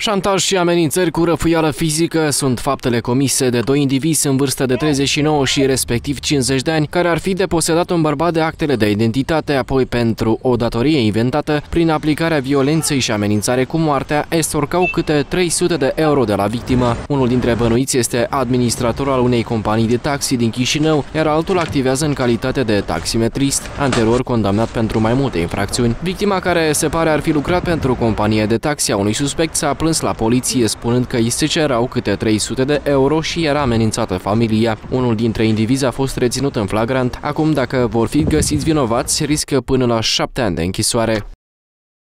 Șantaj și amenințări cu răfuială fizică sunt faptele comise de doi indivizi în vârstă de 39 și respectiv 50 de ani, care ar fi deposedat un bărbat de actele de identitate, apoi pentru o datorie inventată, prin aplicarea violenței și amenințare cu moartea, estorcau câte 300 de euro de la victimă. Unul dintre bănuiți este administrator al unei companii de taxi din Chișinău, iar altul activează în calitate de taximetrist, anterior condamnat pentru mai multe infracțiuni. Victima care se pare ar fi lucrat pentru companie de taxi a unui suspect s-a plâns plâns la poliție spunând că îi se cerau câte 300 de euro și era amenințată familia. Unul dintre indivizi a fost reținut în flagrant. Acum, dacă vor fi găsiți vinovați, riscă până la șapte ani de închisoare.